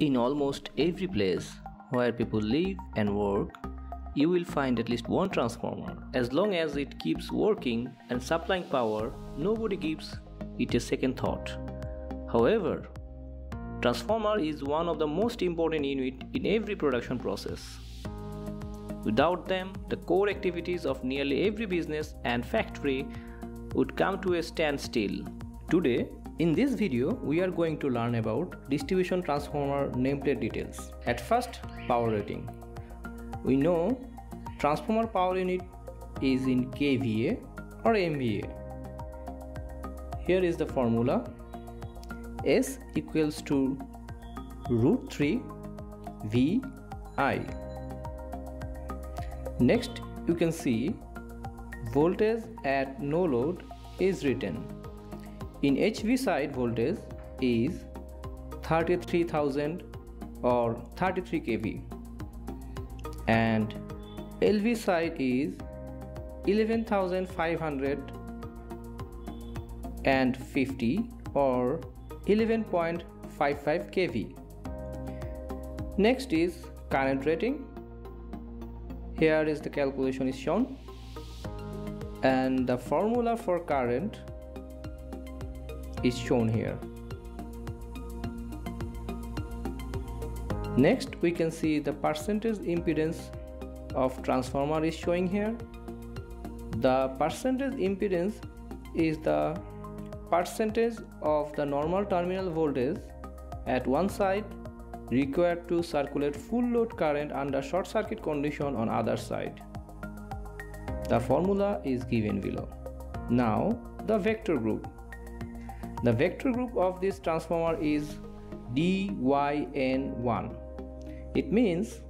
In almost every place where people live and work, you will find at least one transformer. As long as it keeps working and supplying power, nobody gives it a second thought. However, transformer is one of the most important unit in every production process. Without them, the core activities of nearly every business and factory would come to a standstill. Today, in this video, we are going to learn about distribution transformer nameplate details. At first, power rating. We know transformer power unit is in kVA or MVA. Here is the formula. S equals to root 3 VI. Next, you can see voltage at no load is written in HV side voltage is 33000 or 33 kV and LV side is 11550 or 11.55 kV. Next is current rating. Here is the calculation is shown and the formula for current is shown here. Next we can see the percentage impedance of transformer is showing here. The percentage impedance is the percentage of the normal terminal voltage at one side required to circulate full load current under short circuit condition on other side. The formula is given below. Now the vector group. The vector group of this transformer is DYN1. It means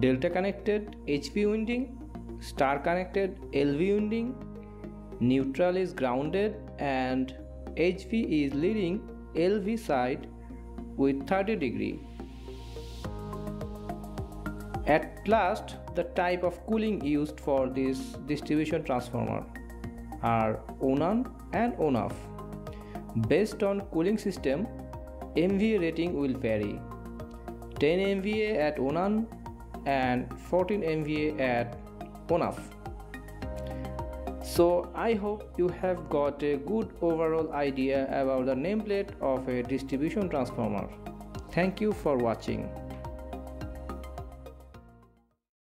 delta connected HV winding, star connected LV winding, neutral is grounded and HV is leading LV side with 30 degree. At last, the type of cooling used for this distribution transformer are on and ONAF. Based on cooling system, MVA rating will vary. 10 MVA at on and 14 MVA at ONAF. So I hope you have got a good overall idea about the nameplate of a distribution transformer. Thank you for watching.